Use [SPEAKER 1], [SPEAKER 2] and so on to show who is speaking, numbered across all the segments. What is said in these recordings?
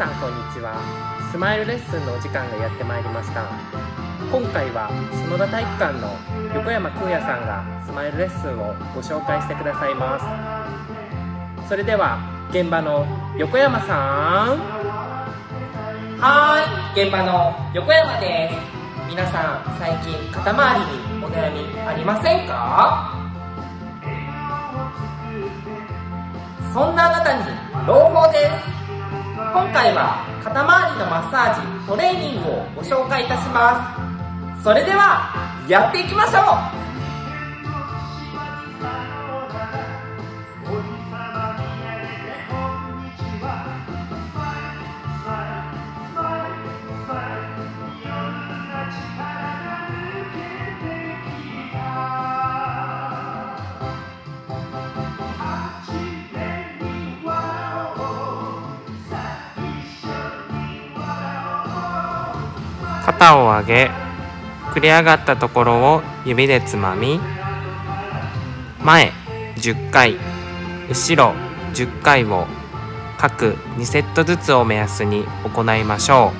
[SPEAKER 1] さんこんにちは。スマイルレッスンのお時間がやってまいりました。今回は園田体育館の横山空也さんがスマイルレッスンをご紹介してくださいます。それでは現場の横山さん。
[SPEAKER 2] はーい。現場の横山です。皆さん最近肩周りにお悩みありませんか？そんなあなたに朗報です今回は肩周りのマッサージトレーニングをご紹介いたします。それではやっていきましょう。
[SPEAKER 3] 肩を上げ繰り上がったところを指でつまみ前10回後ろ10回を各2セットずつを目安に行いましょ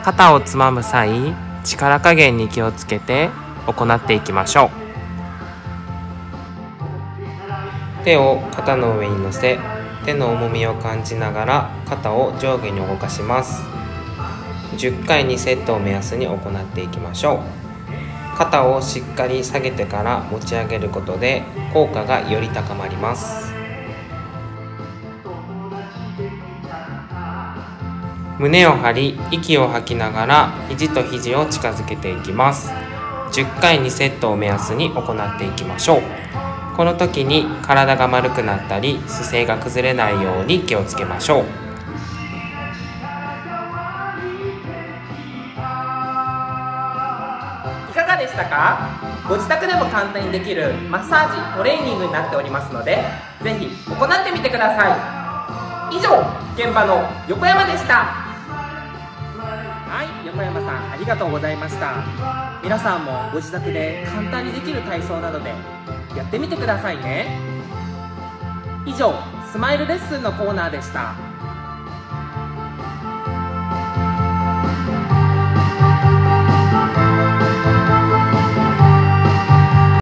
[SPEAKER 3] う。肩をつまむ際力加減に気をつけて行っていきましょう。手を肩の上に乗せ手の重みを感じながら肩を上下に動かします。10回2セットを目安に行っていきましょう。肩をしっかり下げてから持ち上げることで効果がより高まります。胸を張り息を吐きながら肘と肘を近づけていきます。10回2セットを目安に行っていきましょう。この時に体が丸くなったり姿勢が崩れないように気をつけましょう。
[SPEAKER 2] でしたか？ご自宅でも簡単にできるマッサージトレーニングになっておりますのでぜひ行ってみてください。以上現場の横山でした。
[SPEAKER 1] はい横山さんありがとうございました。皆さんもご自宅で簡単にできる体操などでやってみてくださいね。以上スマイルレッスンのコーナーでした。